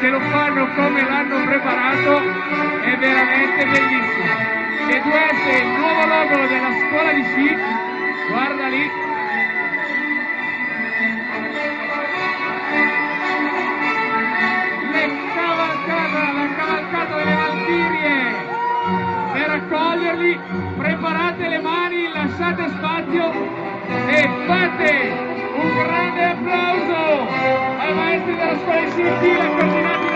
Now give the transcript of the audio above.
se lo fanno come l'hanno preparato è veramente bellissimo. E questo è il nuovo logo della scuola di sci, guarda lì. Le cavalcata, la cavalcata delle Valchirie. Per accoglierli preparate le mani, lasciate spazio e fate presidente de